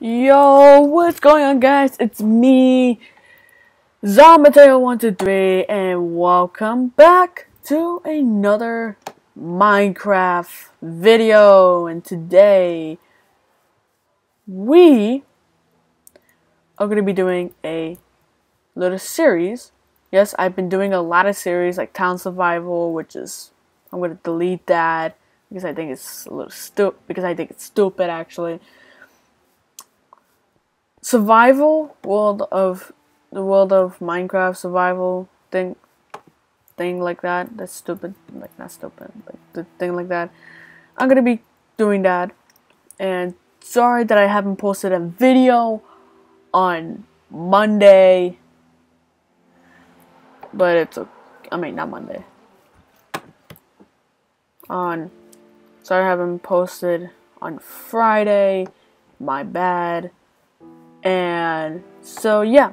Yo, what's going on guys? It's me, Zombateo123, and welcome back to another Minecraft video. And today, we are going to be doing a little series. Yes, I've been doing a lot of series like Town Survival, which is, I'm going to delete that because I think it's a little stupid, because I think it's stupid actually survival world of the world of Minecraft survival thing thing like that. That's stupid. Like not stupid. Like the thing like that. I'm gonna be doing that. And sorry that I haven't posted a video on Monday. But it's a I mean not Monday. On sorry I haven't posted on Friday. My bad. And so yeah,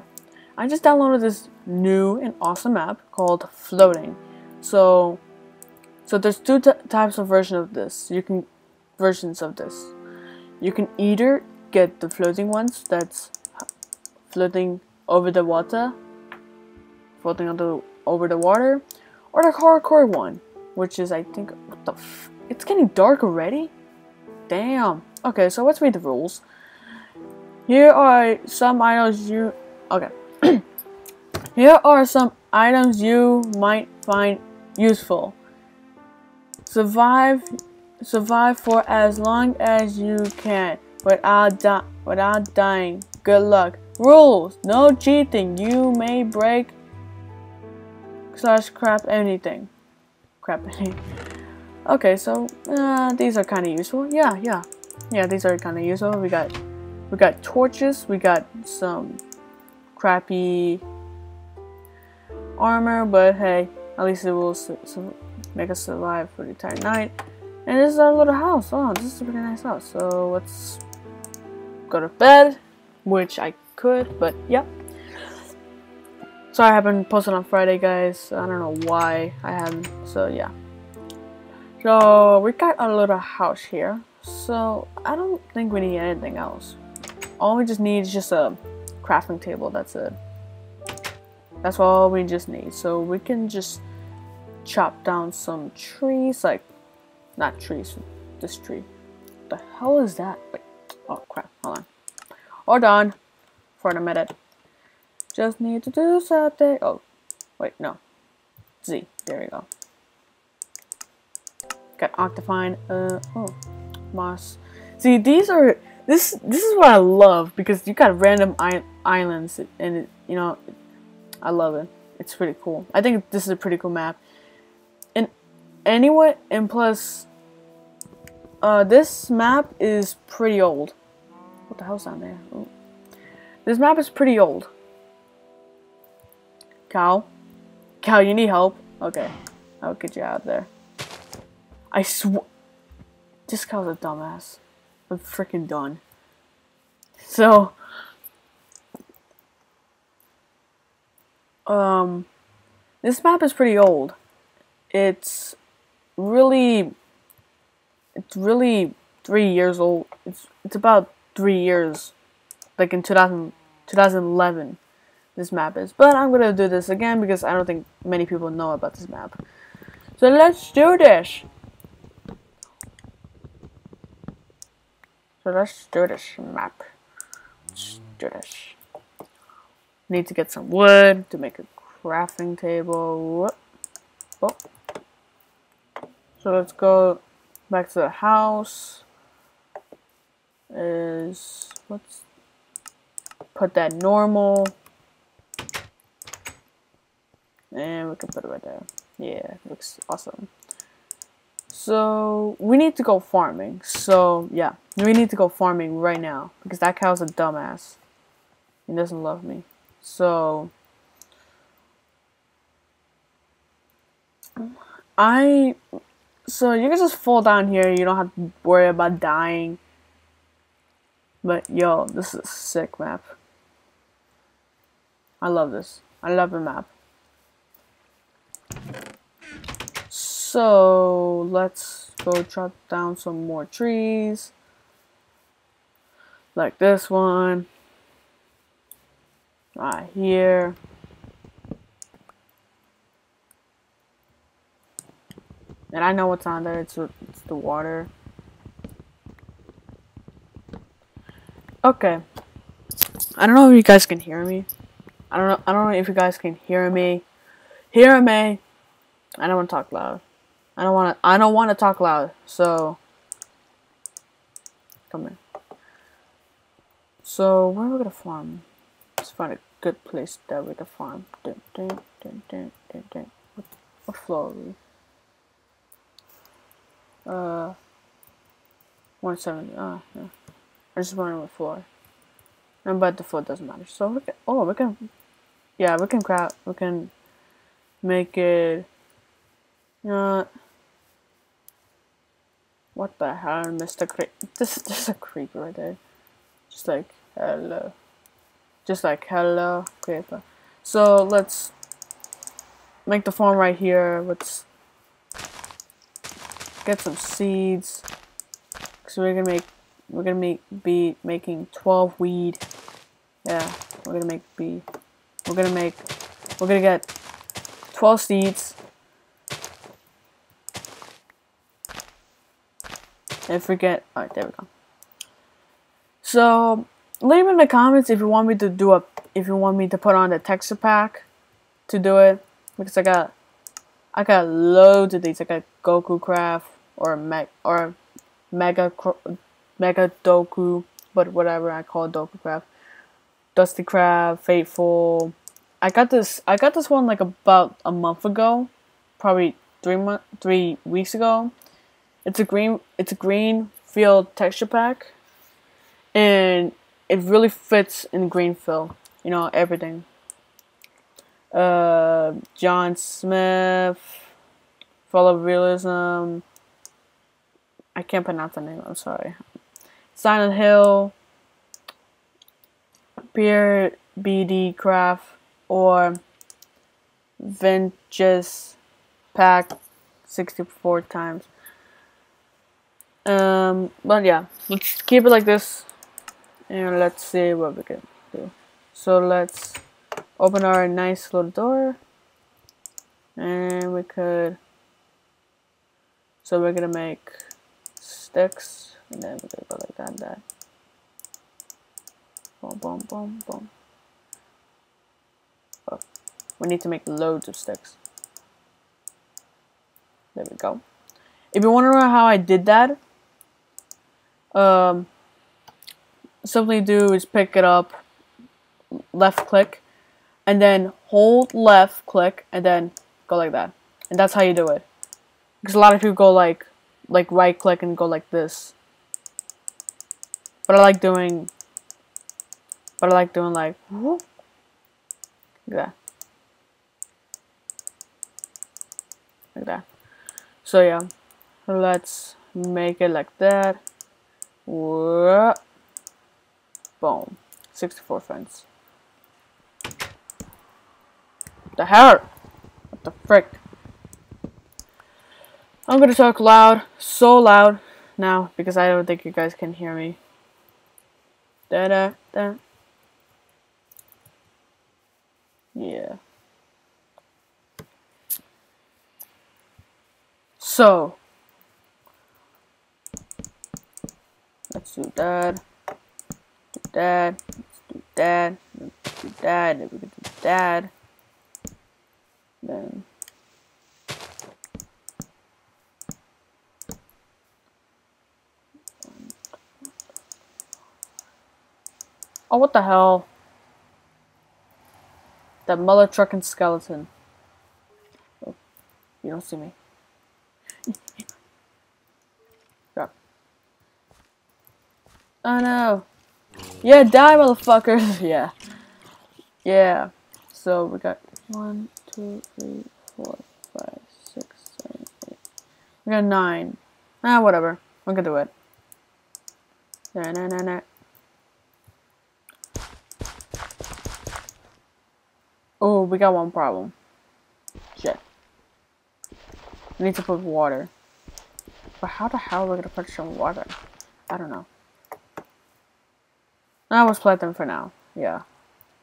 I just downloaded this new and awesome app called Floating. So so there's two types of version of this. You can versions of this. You can either get the floating ones that's floating over the water, floating on over the water, or the hardcore one, which is I think what the it's getting dark already. Damn. Okay, so let's read the rules. Here are some items you okay. Here are some items you might find useful. Survive survive for as long as you can without di without dying. Good luck. Rules: No cheating. You may break slash crap anything. Crap anything. Okay, so uh, these are kind of useful. Yeah, yeah, yeah. These are kind of useful. We got we got torches, we got some crappy armor, but hey, at least it will make us survive for the entire night. And this is our little house. Oh, this is a pretty nice house. So let's go to bed, which I could, but yep. Sorry I haven't posted on Friday, guys. I don't know why I haven't. So yeah. So we got a little house here. So I don't think we need anything else all we just need is just a crafting table. That's it. That's all we just need. So we can just chop down some trees, like, not trees, this tree. The hell is that? Wait, oh crap, hold on. Hold on for a minute. Just need to do something. Oh, wait, no. Z, there we go. Got OptiFine, uh, oh, moss. See, these are this this is what I love because you got random islands and it, you know I love it. It's pretty cool. I think this is a pretty cool map. And anyway, and plus uh, this map is pretty old. What the hell's down there? Ooh. This map is pretty old. Cow? Cow, you need help? Okay. I'll get you out there. I swear. This cow's a dumbass. I'm freaking done. So, um, this map is pretty old. It's really, it's really three years old. It's it's about three years, like in 2000, 2011, this map is. But I'm gonna do this again because I don't think many people know about this map. So let's do this. So let's do this map. Let's do this. Need to get some wood to make a crafting table. Oh. So let's go back to the house. Is let's put that normal. And we can put it right there. Yeah, looks awesome. So we need to go farming. So yeah, we need to go farming right now because that cow's a dumbass. He doesn't love me. So I so you can just fall down here. You don't have to worry about dying. But yo, this is a sick map. I love this. I love the map. So let's go chop down some more trees. Like this one. Right here. And I know what's on there. It's, it's the water. Okay. I don't know if you guys can hear me. I don't know. I don't know if you guys can hear me. Hear me. I don't want to talk loud. I don't want to. I don't want to talk loud. So, come in. So where are we gonna farm? Let's find a good place that we can farm. Dun, dun, dun, dun, dun, dun. What, what floor are we? Uh, 170. Ah, yeah. I just wondering what floor. And but the floor doesn't matter. So we can. Oh, we can. Yeah, we can crap. We can make it. Uh, what the hell, Mr. Creep? This, this is a creep right there. Just like hello. Just like hello, creeper. So let's make the farm right here. Let's get some seeds. Cause we're gonna make we're gonna make be making 12 weed. Yeah, we're gonna make be we're gonna make we're gonna get 12 seeds. And forget alright there we go. So leave in the comments if you want me to do a if you want me to put on the texture pack to do it because I got I got loads of these. I got Goku Craft or Meg or Mega Mega Doku, but whatever I call Doku Craft. Dusty Craft, Faithful. I got this. I got this one like about a month ago, probably three month, three weeks ago. It's a green. It's a green field texture pack, and it really fits in green fill. You know everything. Uh, John Smith, Full of Realism. I can't pronounce the name. I'm sorry. Silent Hill, Beer BD Craft, or Vengeance Pack 64 times. Um, but yeah, let's keep it like this, and let's see what we can do. So let's open our nice little door, and we could. So we're gonna make sticks and then we're gonna go like that, that. Boom, boom, boom, boom. Oh, we need to make loads of sticks. There we go. If you want to know how I did that, um, simply do is pick it up, left click, and then hold left click, and then go like that. And that's how you do it. Because a lot of people go like, like right click and go like this. But I like doing, but I like doing like, whoop, like that. Like that. So yeah, let's make it like that. Boom. 64 fence. The hell? What the frick? I'm gonna talk loud, so loud now, because I don't think you guys can hear me. Da da da. Yeah. So let's do that. Do that. Let's do that. Do that. Then we can do that. Then Oh, what the hell? That mother trucking skeleton. Oh, you don't see me. Oh no. Yeah, die, motherfuckers. yeah. Yeah. So we got one, two, three, four, five, six, seven, eight. We got nine. Ah, whatever. We can do it. Na na na na. Oh, we got one problem. Shit. We need to put water. But how the hell are we gonna put some water? I don't know. I was play them for now. Yeah.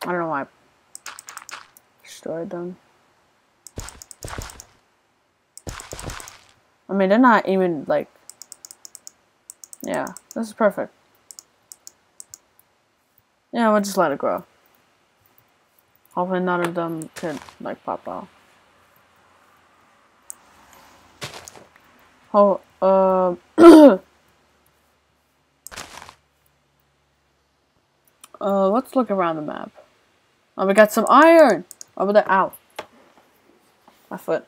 I don't know why I destroyed them. I mean, they're not even, like... Yeah, this is perfect. Yeah, we'll just let it grow. Hopefully none of them could, like, pop out. Oh, uh... uh, let's look around the map. Oh, we got some iron! Over there, ow. My foot.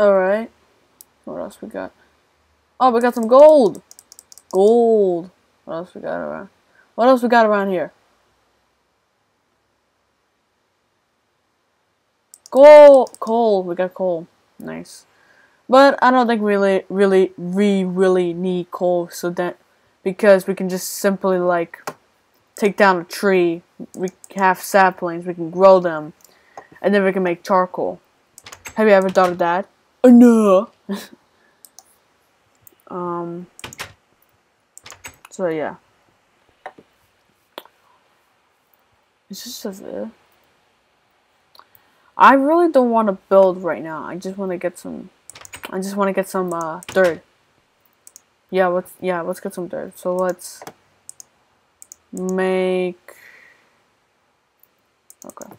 Alright. What else we got? Oh, we got some gold! Gold! What else we got around? What else we got around here? Coal! Coal! We got coal. Nice. But I don't think we really, really, we really need coal so that because we can just simply like take down a tree. We have saplings. We can grow them, and then we can make charcoal. Have you ever thought of that? Oh, no. um. So yeah. It's just. I really don't want to build right now. I just want to get some. I just want to get some uh, dirt. Yeah, let's yeah, let's get some dirt. So let's make. Okay.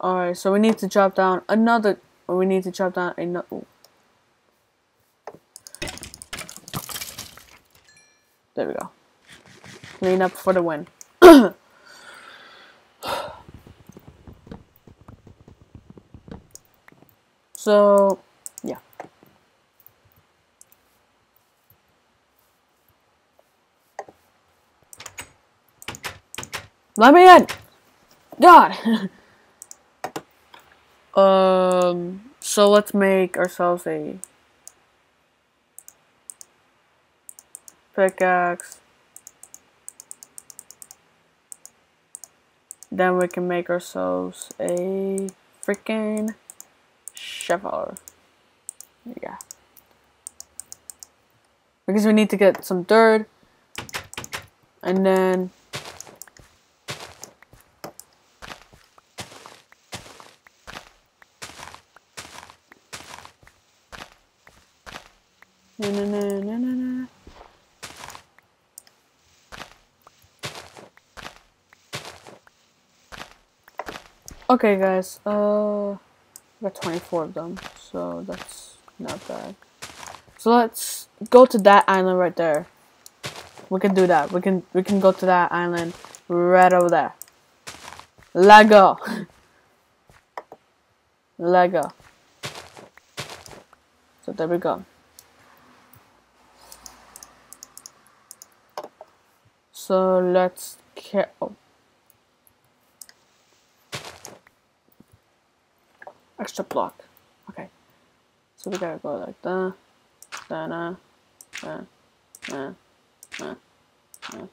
Alright, so we need to chop down another. We need to chop down another. There we go. Clean up for the win. so, yeah. Let me in! God! um, so let's make ourselves a pickaxe. Then we can make ourselves a freaking shovel. Yeah. Because we need to get some dirt. And then na, na, na, na, na. Okay, guys. Uh, I got 24 of them, so that's not bad. So let's go to that island right there. We can do that. We can we can go to that island right over there. Lego. Lego. So there we go. So let's get. Oh. Extra block. Okay. So we gotta go like that, da, da, da, da, da, da,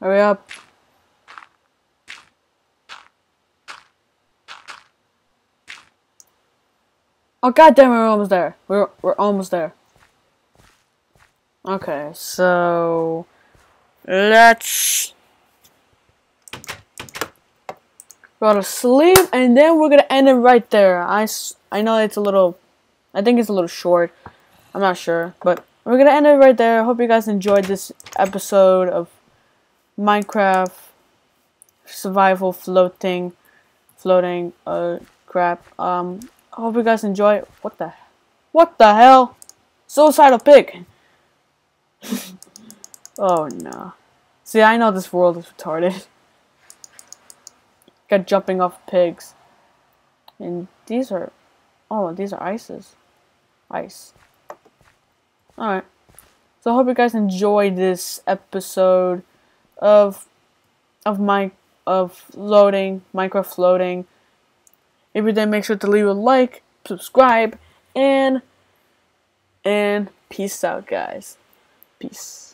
Hurry up. Oh god damn, we're almost there. We're we're almost there. Okay, so let's go to sleep, and then we're gonna end it right there. I I know it's a little, I think it's a little short. I'm not sure, but we're gonna end it right there. I hope you guys enjoyed this episode of Minecraft survival floating, floating uh crap. Um, I hope you guys enjoy. What the? What the hell? Suicidal pig. oh no. See, I know this world is retarded. Got jumping off pigs. And these are, oh, these are ices. Ice. Alright. So I hope you guys enjoyed this episode of, of my of loading, Minecraft loading. If you did, make sure to leave a like, subscribe, and and peace out, guys. Peace.